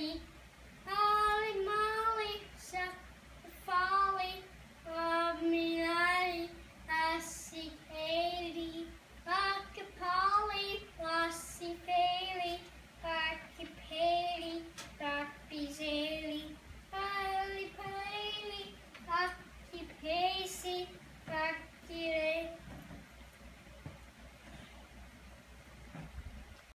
Bye.